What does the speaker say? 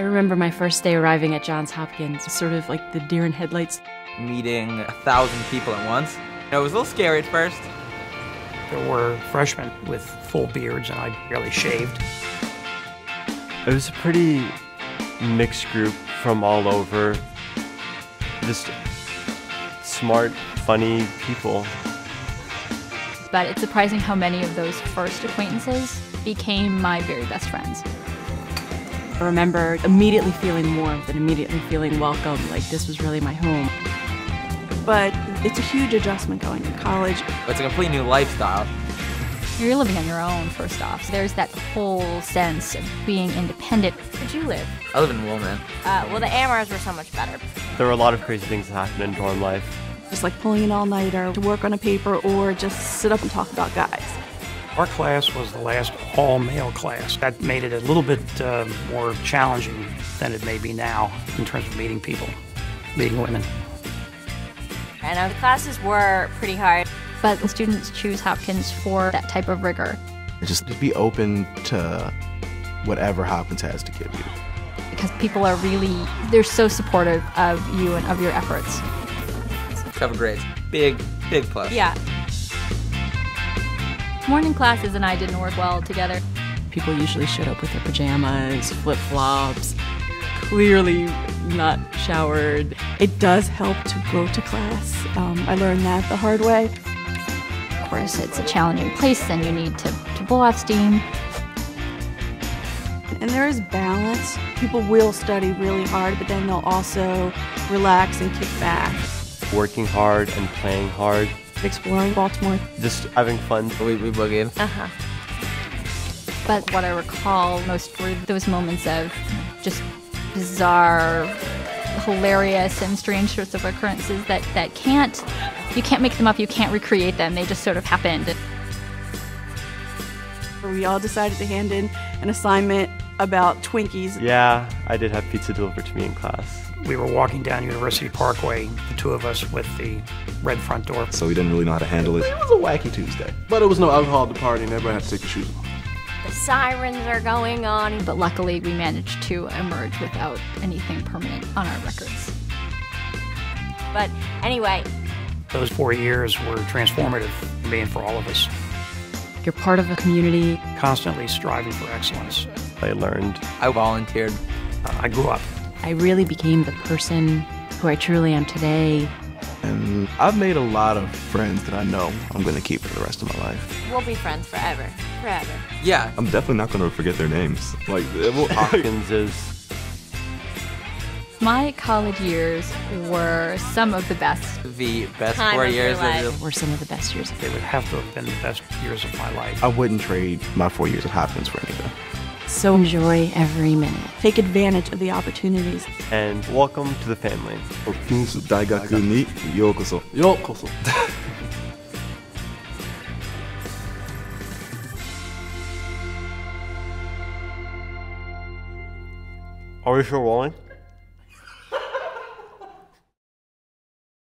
I remember my first day arriving at Johns Hopkins, sort of like the deer in headlights. Meeting a thousand people at once. It was a little scary at first. There were freshmen with full beards, and I barely shaved. It was a pretty mixed group from all over. Just smart, funny people. But it's surprising how many of those first acquaintances became my very best friends. I remember immediately feeling warmth and immediately feeling welcome, like this was really my home. But it's a huge adjustment going to college. It's a completely new lifestyle. You're living on your own, first off. So there's that whole sense of being independent. Where'd you live? I live in Wolman. Uh, well, the AMRs were so much better. There were a lot of crazy things that happened in dorm life. Just like pulling an all nighter to work on a paper or just sit up and talk about guys. Our class was the last all male class. That made it a little bit uh, more challenging than it may be now in terms of meeting people, meeting women. And the classes were pretty hard. But the students choose Hopkins for that type of rigor. Just to be open to whatever Hopkins has to give you. Because people are really, they're so supportive of you and of your efforts. Cover grades. Big, big plus. Yeah. Morning classes and I didn't work well together. People usually showed up with their pajamas, flip flops, clearly not showered. It does help to go to class. Um, I learned that the hard way. Of course, it's a challenging place and you need to, to blow off steam. And there is balance. People will study really hard, but then they'll also relax and kick back. Working hard and playing hard. Exploring Baltimore. Just having fun. We, we boogied. Uh-huh. But what I recall most were those moments of just bizarre, hilarious, and strange sorts of occurrences that, that can't, you can't make them up, you can't recreate them, they just sort of happened. We all decided to hand in an assignment about Twinkies. Yeah, I did have pizza delivered to me in class. We were walking down University Parkway, the two of us with the red front door. So we didn't really know how to handle it. It was a wacky Tuesday. But it was no alcohol at the party and everybody had to take their shoes off. The sirens are going on. But luckily, we managed to emerge without anything permanent on our records. But anyway, Those four years were transformative for me for all of us, You're part of a community. constantly striving for excellence. I learned I volunteered. Uh, I grew up. I really became the person who I truly am today. And I've made a lot of friends that I know I'm going to keep for the rest of my life. we'll be friends forever. Forever. Yeah. I'm definitely not going to forget their names. Like, it will, Hopkins is My college years were some of the best. The best Time four of your years life. of Were some of the best years. They would have to have been the best years of my life. I wouldn't trade my four years at Hopkins for anything. So enjoy every minute. Take advantage of the opportunities. and welcome to the family. ホッキンス大学にようこそ。ようこそ。 Are we still rolling?